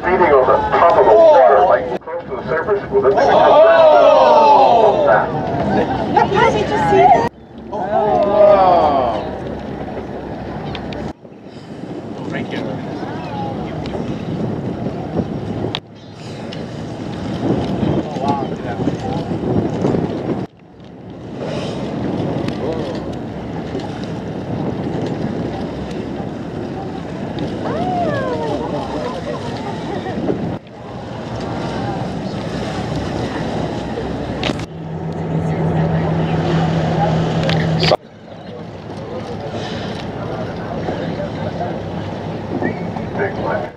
speeding on the top of the water, oh. like close to the surface, will this thing oh. come oh. fast? Did you see that? big money.